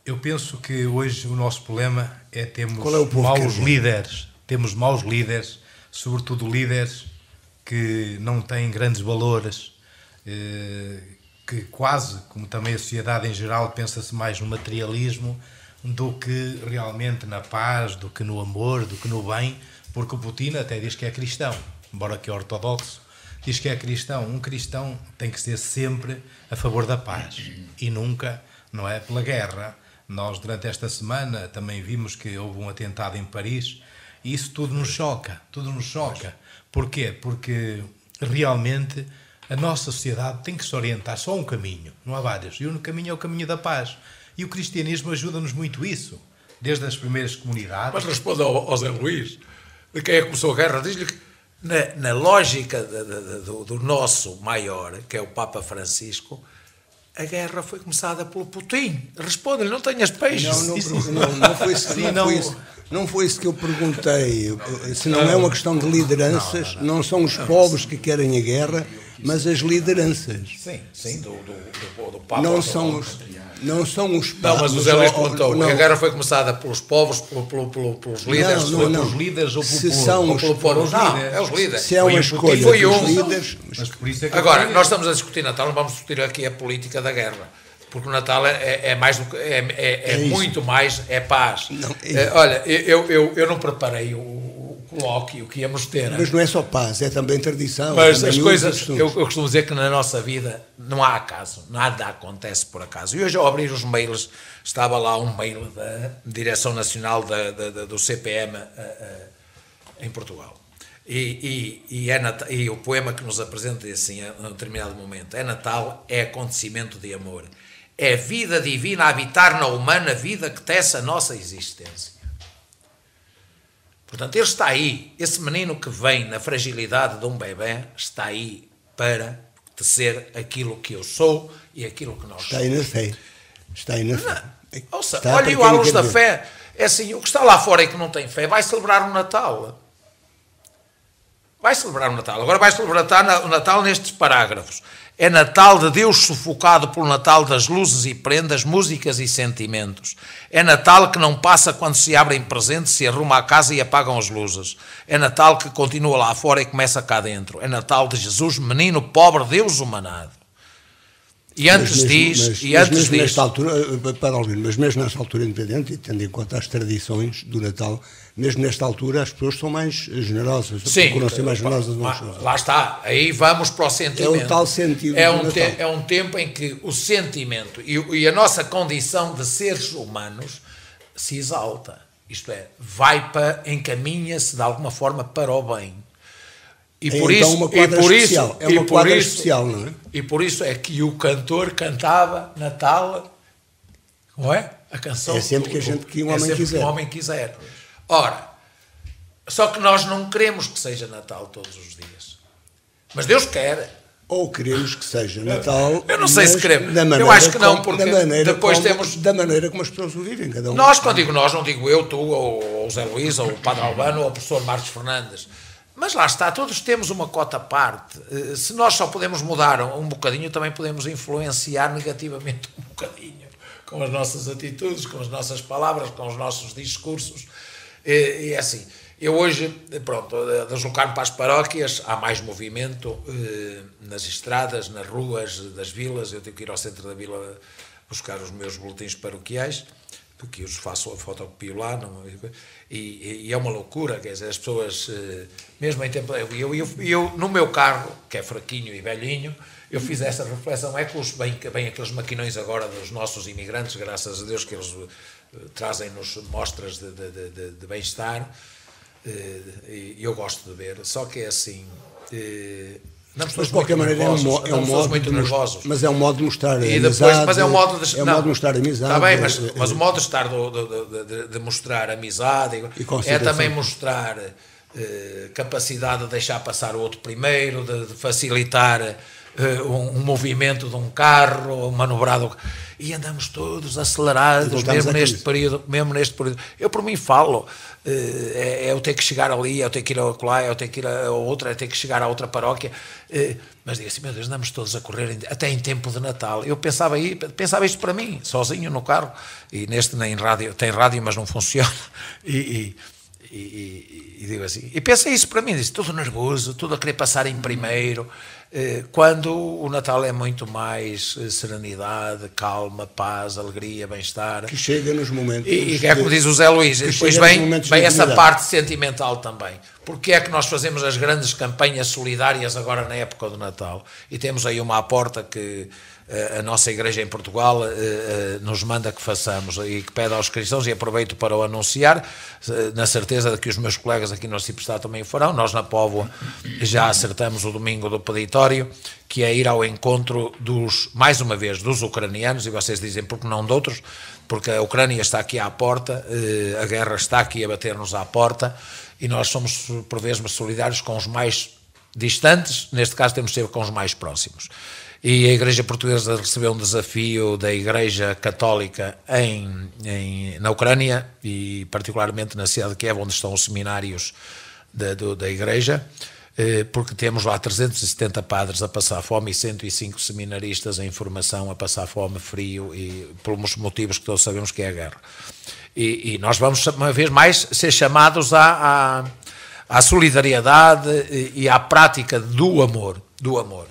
Eu penso que hoje o nosso problema é termos é maus líderes, temos maus líderes sobretudo líderes que não têm grandes valores, eh, que quase, como também a sociedade em geral, pensa-se mais no materialismo do que realmente na paz, do que no amor, do que no bem, porque o Putin até diz que é cristão, embora que é ortodoxo, diz que é cristão. Um cristão tem que ser sempre a favor da paz e nunca, não é, pela guerra. Nós, durante esta semana, também vimos que houve um atentado em Paris e isso tudo nos choca, tudo nos choca. Porquê? Porque realmente a nossa sociedade tem que se orientar só um caminho, não há vários. E o caminho é o caminho da paz. E o cristianismo ajuda-nos muito isso, desde as primeiras comunidades. Mas responda ao, ao Zé Luís, de quem é que começou a guerra, diz-lhe que na, na lógica de, de, do, do nosso maior, que é o Papa Francisco, a guerra foi começada pelo Putin. Responde-lhe, não tenhas peixes. Não, não, não, não foi isso. Não, não, foi isso. Não foi isso que eu perguntei. Se não é uma questão de lideranças, não, são os povos que querem a guerra, mas as lideranças. Sim, sim, do, do, do, Papa. Não são os, não são os Não, mas o Zé Luís contou não. a guerra foi começada pelos povos, pelo, pelo, pelo, pelos líderes. Não, não, não. pelos líderes ou se são os, pelo povo. Não, é os líderes. Se é uma escolha foi um, líderes. Mas por isso é que Agora, nós estamos a discutir Natal, não vamos discutir aqui a política da guerra porque o Natal é, é, é mais do que, é, é, é muito mais, é paz. Não, é... olha, eu, eu, eu não preparei o, o colóquio que íamos ter. Mas não é só paz, é também tradição. Mas também as coisas, eu, eu, costumo dizer que na nossa vida não há acaso, nada acontece por acaso. E hoje ao abrir os mails, estava lá um mail da Direção Nacional da, da, da do CPM em Portugal. E, e, e, é Natal, e o poema que nos apresenta diz assim, a um determinado momento: É Natal, é acontecimento de amor é vida divina a habitar na humana vida que tece a nossa existência. Portanto, ele está aí, esse menino que vem na fragilidade de um bebê, está aí para tecer aquilo que eu sou e aquilo que nós está somos. Está aí na fé. Está aí na fé. Ouça, Está olha o quer da. Fé. É assim, o que está lá fora e que não tem fé vai celebrar o Natal. Vai celebrar o Natal. Agora vai celebrar o Natal nestes parágrafos. É Natal de Deus sufocado pelo Natal das luzes e prendas, músicas e sentimentos. É Natal que não passa quando se abrem presentes, se arruma a casa e apagam as luzes. É Natal que continua lá fora e começa cá dentro. É Natal de Jesus, menino pobre, Deus humanado. E antes Mas mesmo- diz, mas- e mas antes mesmo diz, nesta altura, eh, para Albino, mas mesmo nesta altura independente, e tendo em conta as tradições do Natal, mesmo nesta altura as pessoas são mais generosas, Sim, procuram ser mais generosas lá, lá está, aí vamos para o sentimento. É o tal sentido É um, te- é um tempo em que o sentimento e, e a nossa condição de seres humanos se exalta. Isto é, vai para, encaminha-se de alguma forma para o bem. E É por então isso, uma e quadra por especial. isso, É uma quadra isso- especial, não é? E por isso é que o cantor cantava Natal, não é? A canção. É sempre que a gente- que um é homem quiser. Que um homem quiser. Ora, só que nós não queremos que seja Natal todos os dias. Mas Deus quer. Ou queremos que seja Natal. Eu não sei se queremos. Eu acho que não, porque depois como- temos- Da maneira como as pessoas o vivem, cada um. Nós, quando digo nós, não digo eu, tu, ou, ou o Zé Luís, ou o Padre Albano, ou o professor Marcos Fernandes. Mas lá está, todos temos uma cota à parte. Eh, Se nós só podemos mudar um bocadinho, também podemos influenciar negativamente um bocadinho. Com as nossas atitudes, com as nossas palavras, com os nossos discursos. E, é assim, eu hoje, pronto, deslocar-me para as paróquias, há mais movimento eh, nas estradas, nas ruas das vilas. Eu tenho que ir ao centro da vila buscar os meus boletins paroquiais porque eu os faço a fotocopio lá, não, e, e é uma loucura, quer dizer, as pessoas, eh, mesmo em tempo, eu, eu, eu, no meu carro, que é fraquinho e velhinho, eu fiz essa reflexão, é que os, bem, bem aqueles maquinões agora dos nossos imigrantes, graças a Deus que eles trazem-nos mostras de, de, de, de- bem-estar, eh, e eu gosto de ver, só que é assim... eh, Andamos Mas de qualquer maneira é um, é um modo muito nervosos. mas é um modo de mostrar E amizade, depois, mas é um modo de é um modo de mostrar amizade. Está bem, mas, é- mas o modo de estar do- do- de, de mostrar amizade é também mostrar eh, capacidade de deixar passar o outro primeiro, de, de facilitar um, um movimento de um carro, manobrado. E andamos todos acelerados, mesmo neste período, mesmo neste período. Eu por mim falo, eh, é, é eu ter que chegar ali, é eu ter que ir ao acolá, é eu ter que ir a outra, é ter que chegar a outra paróquia. eh, mas digo assim, meu Deus, andamos todos a correr, até em tempo de Natal. Eu pensava, aí, pensava isto para mim, sozinho no carro, e neste nem rádio, tem rádio, mas não funciona. E, e, e, e- e digo assim, e pensei isso para mim, disse, tudo nervoso, tudo a querer passar em primeiro, eh, quando o Natal é muito mais eh, serenidade, calma, paz, alegria, bem-estar. que chega nos momentos. E, e é como diz o Zé Luís, depois vem, vem essa parte sentimental também. Porque é que nós fazemos as grandes campanhas solidárias agora na época do Natal? E temos aí uma à porta que eh, a nossa igreja em Portugal eh, eh, nos manda que façamos e que pede aos cristãos, e aproveito para o anunciar, eh, na certeza de que os meus colegas aqui no Cipestá também o farão. Nós na Póvoa já acertamos o domingo do peditório, que é ir ao encontro dos, mais uma vez, dos ucranianos, e vocês dizem, porque não de outros? Porque a Ucrânia está aqui à porta, eh, a guerra está aqui a bater-nos à porta, e nós somos, por vezes, solidários com os mais distantes, neste caso temos de ser com os mais próximos. E a Igreja Portuguesa recebeu um desafio da Igreja Católica em, em- na Ucrânia e particularmente na cidade de Kiev, onde estão os seminários da, do- da Igreja, eh, porque temos lá 370 padres a passar fome e 105 seminaristas em formação a passar fome, frio e pelos motivos que todos sabemos que é a guerra. E, e nós vamos, uma vez mais, ser chamados à, à, à solidariedade e, e à prática do amor, do amor.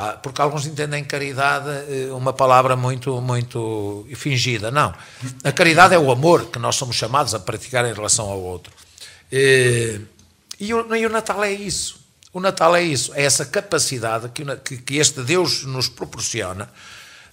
Ah, Porque alguns entendem caridade eh, uma palavra muito, muito fingida. Não. A caridade é o amor que nós somos chamados a praticar em relação ao outro. Eh, E o, e o Natal é isso. O Natal é isso. É essa capacidade que, que, este Deus nos proporciona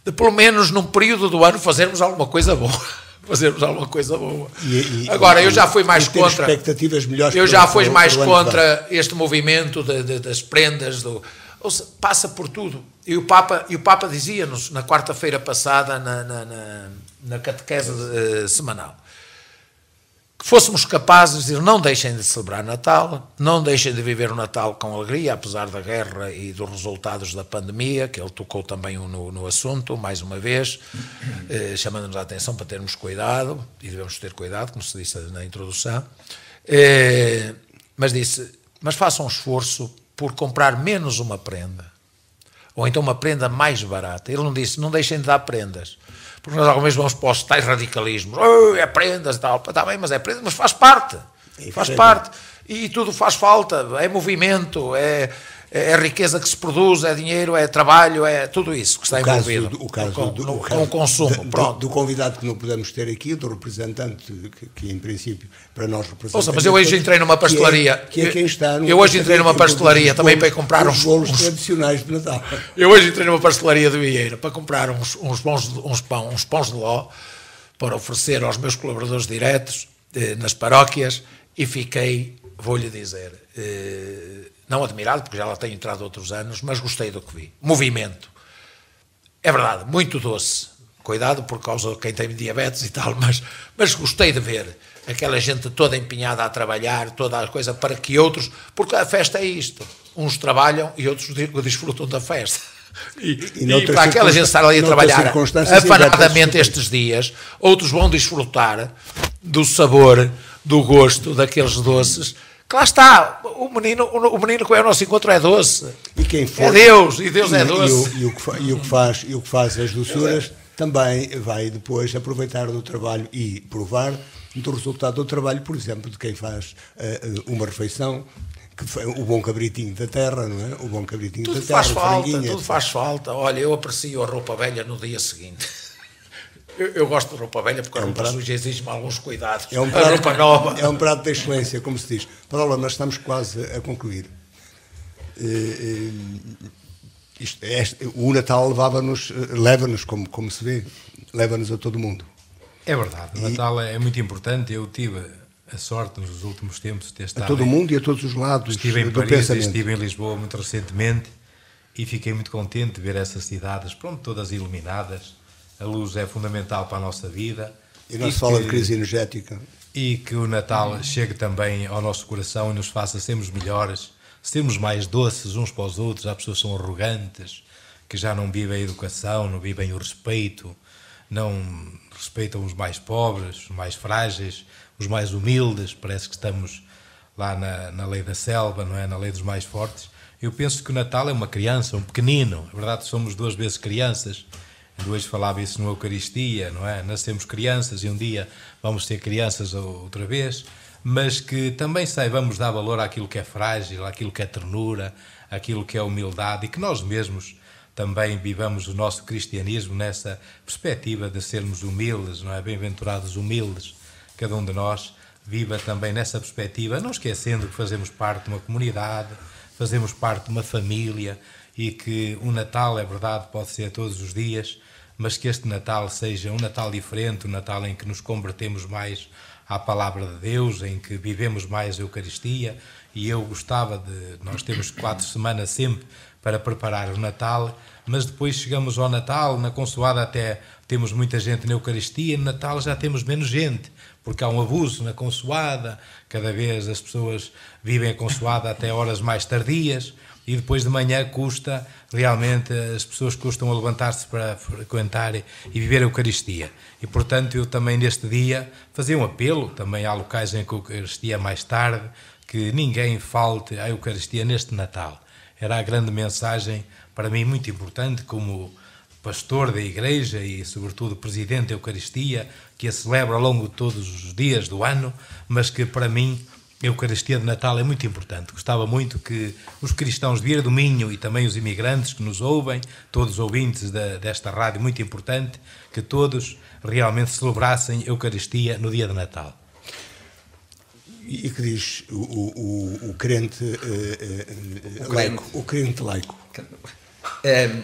de, pelo menos num período do ano, fazermos alguma coisa boa. Fazermos alguma coisa boa. E- e- Agora, eu e- já fui mais e contra. expectativas melhores Eu já fui mais contra este movimento de- de- das prendas, do, seja, passa por tudo. E o Papa, e o Papa dizia-nos na quarta-feira passada, na, na, na, na catequese eh, semanal: que fôssemos capazes de dizer não deixem de celebrar Natal, não deixem de viver o Natal com alegria, apesar da guerra e dos resultados da pandemia, que ele tocou também no, no assunto, mais uma vez, eh, chamando-nos a atenção para termos cuidado, e devemos ter cuidado, como se disse na introdução, eh, mas disse, mas façam um esforço por comprar menos uma prenda, ou então uma prenda mais barata. Ele não disse, não deixem de dar prendas, porque nós algumas vezes vamos para os tais radicalismos, oh, é prendas e tal, está bem, mas é prendas, mas faz parte, faz parte, e tudo faz falta, é movimento, é, é a riqueza que se produz, é dinheiro, é trabalho, é tudo isso que está o caso envolvido do, o caso com, do, no, o com caso o consumo. do- Pronto. Do, convidado que não podemos ter aqui, do representante, que, que em princípio para nós representa. Ouça, mas eu hoje entrei numa pastelaria. Que é, que é quem está no Eu hoje entrei numa pastelaria os também bolos- para comprar os uns- bolos uns- tradicionais de Natal. Eu hoje entrei numa pastelaria do Vieira para comprar uns, uns, bons, uns, pão, uns pães de ló para oferecer aos meus colaboradores diretos eh, nas paróquias e fiquei, vou-lhe dizer, eh, não admirado, porque já lá tenho entrado outros anos, mas gostei do que vi. Movimento. É verdade, muito doce. Cuidado por causa de quem tem diabetes e tal, mas, mas gostei de ver aquela gente toda empenhada a trabalhar, toda a coisa, para que outros. Porque a festa é isto. Uns trabalham e outros desfrutam da festa. E, E e, para aquela gente estar ali a trabalhar afanadamente estes dias, outros vão desfrutar do sabor, do gosto daqueles doces. Que lá está, o menino, o menino que é o nosso encontro é doce. E quem for, É Deus, e Deus e, é e o- doce. E o, que fa- e o que faz, e o que faz as doçuras também vai depois aproveitar do trabalho e provar do resultado do trabalho, por exemplo, de quem faz eh, uma refeição, que foi o bom cabritinho da terra, não é? O bom cabritinho Tudo da terra, faz o falta, tudo faz falta. Olha, eu aprecio a roupa velha no dia seguinte. Eu, eu gosto de roupa velha porque a roupa prato. suja exige-me alguns cuidados. É um, a prato, roupa nova. é um prato de excelência, como se diz. Paula, nós estamos quase a concluir. Eh, eh, isto- este- o Natal levava-nos, eh, leva-nos, como, como se vê, leva-nos a todo mundo. É verdade, o Natal é muito importante. Eu tive a sorte nos últimos tempos de ter A todo o em- mundo e a todos os lados Estive em Paris e pensamento. estive em Lisboa muito recentemente e fiquei muito contente de ver essas cidades, pronto, todas iluminadas. A luz é fundamental para a nossa vida. E não se fala de crise energética. E que o Natal chegue também ao nosso coração e nos faça sermos melhores, sermos mais doces uns para os outros. Há pessoas que são arrogantes, que já não vivem a educação, não vivem o respeito, não respeitam os mais pobres, os mais frágeis, os mais humildes. Parece que estamos lá na, na lei da selva, não é? Na lei dos mais fortes. Eu penso que o Natal é uma criança, um pequenino. É verdade, somos duas vezes crianças. Hoje falava isso na Eucaristia, não é? Nascemos crianças e um dia vamos ser crianças outra vez, mas que também saibamos dar valor àquilo que é frágil, àquilo que é ternura, àquilo que é humildade e que nós mesmos também vivamos o nosso cristianismo nessa perspectiva de sermos humildes, não é? Bem-aventurados humildes, cada um de nós viva também nessa perspectiva, não esquecendo que fazemos parte de uma comunidade, fazemos parte de uma família e que o Natal, é verdade, pode ser todos os dias, mas que este Natal seja um Natal diferente, um Natal em que nos convertemos mais à palavra de Deus, em que vivemos mais a Eucaristia. E eu gostava de. Nós temos quatro semanas sempre para preparar o Natal, mas depois chegamos ao Natal, na Consoada até temos muita gente na Eucaristia, no Natal já temos menos gente, porque há um abuso na Consoada, cada vez as pessoas vivem a Consoada até horas mais tardias e depois de manhã custa, realmente as pessoas custam a levantar-se para frequentar e viver a Eucaristia. E portanto eu também neste dia fazia um apelo, também há locais em que a Eucaristia é mais tarde, que ninguém falte à Eucaristia neste Natal. Era a grande mensagem para mim muito importante como pastor da igreja e sobretudo presidente da Eucaristia, que a celebra ao longo de todos os dias do ano, mas que para mim a Eucaristia de Natal é muito importante. Gostava muito que os cristãos de Vieira do Minho e também os imigrantes que nos ouvem, todos os ouvintes da, desta rádio muito importante, que todos realmente celebrassem a Eucaristia no dia de Natal. E que diz o, o, o, crente, eh, eh, O laico, crente. o crente laico. Ehm,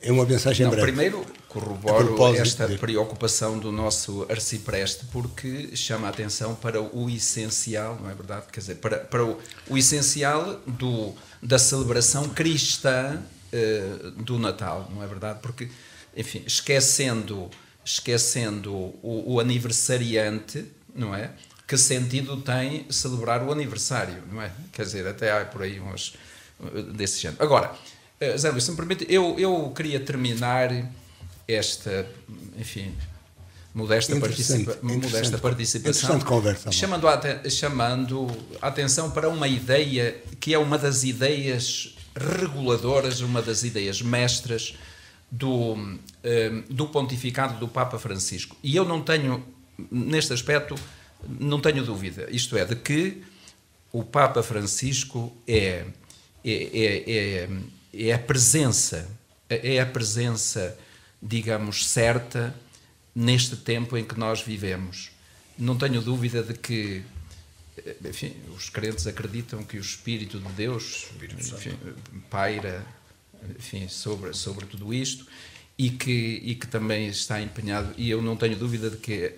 É uma mensagem não, breve. primeiro corroboro esta preocupação do nosso arcipreste porque chama a atenção para o essencial, não é verdade? Quer dizer, para, para o, o essencial do, da celebração cristã eh, do Natal, não é verdade? Porque, enfim, esquecendo, esquecendo o, o aniversariante, não é? Que sentido tem celebrar o aniversário, não é? Quer dizer, até há por aí uns desse género. Agora, uh, Zé Luís, se me permite, eu, eu queria terminar esta, enfim, modesta, participa modesta participação, conversa, chamando a, chamando a atenção para uma ideia que é uma das ideias reguladoras, uma das ideias mestras do, eh, do pontificado do Papa Francisco. E eu não tenho, neste aspecto, não tenho dúvida, isto é, de que o Papa Francisco é, é, é, é, é a presença, é a presença, digamos, certa neste tempo em que nós vivemos. Não tenho dúvida de que enfim, os crentes acreditam que o Espírito de Deus enfim, paira enfim, sobre, sobre tudo isto e que, e que também está empenhado, e eu não tenho dúvida de que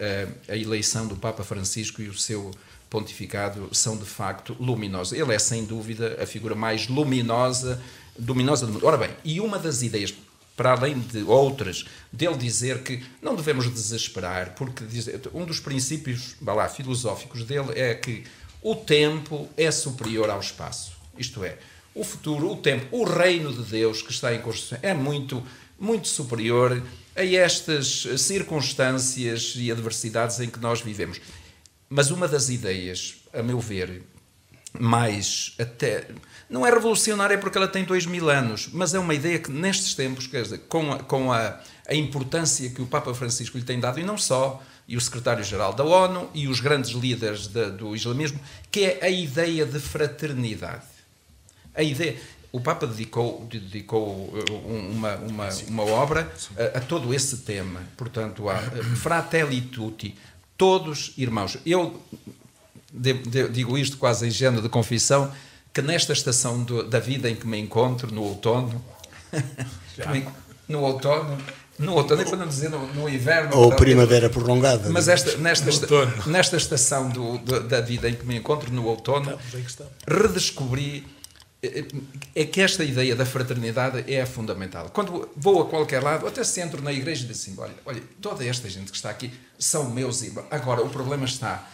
a, a eleição do Papa Francisco e o seu pontificado são de facto luminosos. Ele é sem dúvida a figura mais luminosa, luminosa do mundo. Ora bem, e uma das ideias para além de outras, dele dizer que não devemos desesperar, porque um dos princípios lá, filosóficos dele é que o tempo é superior ao espaço. Isto é, o futuro, o tempo, o reino de Deus que está em construção é muito, muito superior a estas circunstâncias e adversidades em que nós vivemos. Mas uma das ideias, a meu ver, mais até não é revolucionária porque ela tem dois mil anos, mas é uma ideia que nestes tempos, quer dizer, com, a, com a, a importância que o Papa Francisco lhe tem dado, e não só, e o secretário-geral da ONU e os grandes líderes de, do islamismo, que é a ideia de fraternidade. A ideia. O Papa dedicou, dedicou uma, uma, uma obra a, a, todo esse tema, portanto, a Fratelli Tutti, todos irmãos. Eu de, de, digo isto quase em género de confissão, que nesta estação do, da vida em que me encontro, no outono, no outono, no outono, é para não dizer no, no inverno. Ou primavera prolongada. Mas esta, nesta, nesta estação do, do, da vida em que me encontro, no outono, redescobri é, é que esta ideia da fraternidade é fundamental. Quando vou a qualquer lado, até se entro na igreja e digo assim: olha, olha, toda esta gente que está aqui são meus irmãos. Agora, o problema está.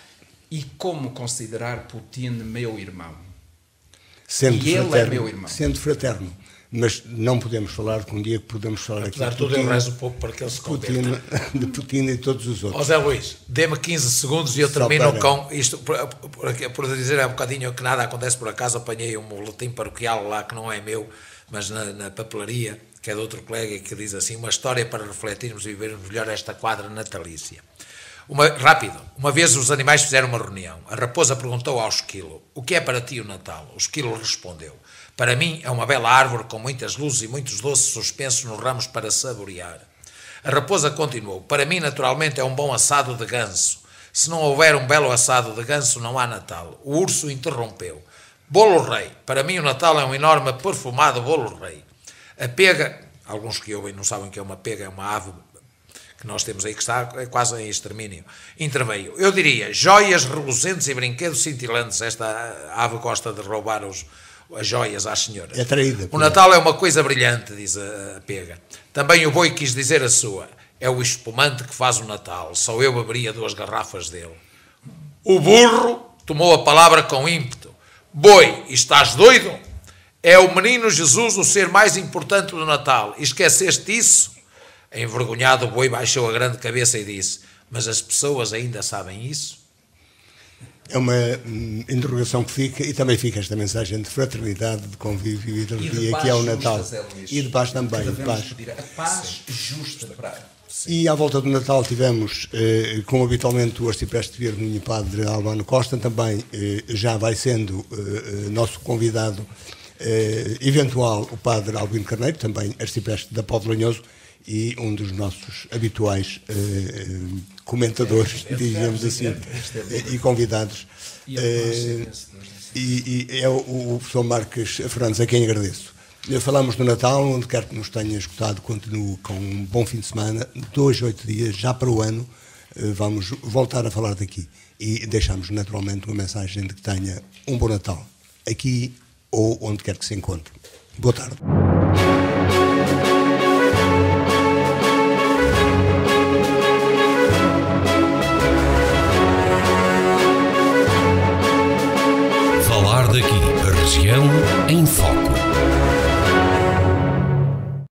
E como considerar Putin meu irmão? Sendo e fraterno, ele é meu irmão. Sendo fraterno. Mas não podemos falar com um dia que podemos falar Apesar aqui de tudo, eu rezo pouco para que ele se Putin, de Putin e todos os outros. José Luís, dê-me 15 segundos e eu termino com isto, por, por, por, dizer há um bocadinho que nada acontece por acaso, apanhei um boletim paroquial lá que não é meu, mas na, na papelaria, que é de outro colega, que diz assim, uma história para refletirmos e vivermos melhor esta quadra natalícia. Uma, rápido, uma vez os animais fizeram uma reunião. A raposa perguntou ao esquilo: O que é para ti o Natal? O esquilo respondeu: Para mim é uma bela árvore com muitas luzes e muitos doces suspensos nos ramos para saborear. A raposa continuou: Para mim, naturalmente, é um bom assado de ganso. Se não houver um belo assado de ganso, não há Natal. O urso interrompeu: Bolo rei. Para mim, o Natal é um enorme perfumado bolo rei. A pega, alguns que ouvem não sabem que é uma pega, é uma ave que nós temos aí que está quase em extermínio, interveio. Eu diria, joias reluzentes e brinquedos cintilantes, esta ave gosta de roubar os, as joias às senhoras. É traída. O Natal é uma coisa brilhante, diz a, pega. Também o boi quis dizer a sua. É o espumante que faz o Natal. Só eu beberia duas garrafas dele. O burro tomou a palavra com ímpeto. Boi, estás doido? É o menino Jesus o ser mais importante do Natal. Esqueceste isso? Envergonhado, o boi baixou a grande cabeça e disse: Mas as pessoas ainda sabem isso? É uma hum, interrogação que fica e também fica esta mensagem de fraternidade, de convívio e de alegria que é o Natal. e de paz também. De paz. A paz justa para. E à volta do Natal tivemos, eh, como habitualmente, o arcipreste de Vierno Padre Albano Costa, também eh, já vai sendo eh, eh nosso convidado eh, eventual o Padre Albino Carneiro, também arcipreste da Póvoa Lanhoso, e um dos nossos habituais uh, comentadores, é, é, digamos assim, é, e convidados. E, uh, e, e é o, o professor Marques Fernandes, a quem agradeço. Falamos do Natal, onde quer que nos tenha escutado, continuo com um bom fim de semana, dois, oito dias, já para o ano, vamos voltar a falar daqui. E deixamos naturalmente uma mensagem de que tenha um bom Natal, aqui ou onde quer que se encontre. Boa tarde. Região em Foco.